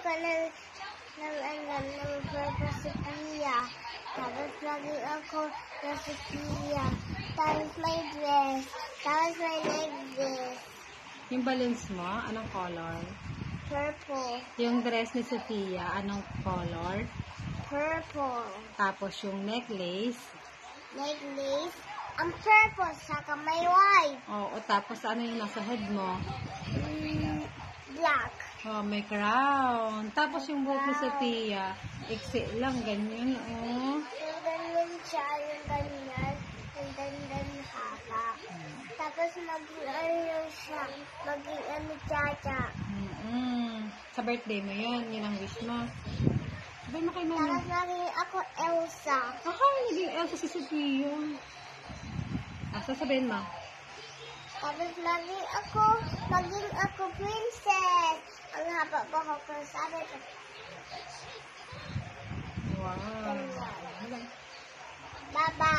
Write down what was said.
ko ng, ng, ano, ng purple si Pia. Tapos lagi ako na si Pia. Tapos may dress. Tapos may necklace. Yung balloons mo, anong color? Purple. Yung dress ni Sophia, anong color? Purple. Tapos yung necklace. Necklace. Ang purple. Saka may white. Oo, tapos ano yung nasa head mo? Mm. Oh, may crown. Tapos yung buhok ni Sophia, iksi lang, ganyan, oh. Yung ganyan siya, yung ganyan. Yung ganyan haba. Tapos maging ano siya. Maging ano chacha. Mm-mm. Sa birthday mo yun, yun ang wish mo. Sabi mo kay mama. Tapos maging ako Elsa. Akala naging Elsa si Sophia. Ah, sasabihin mo. Tapos maging ako, maging ako princess. ở học cơ xã đấy wow. ba ba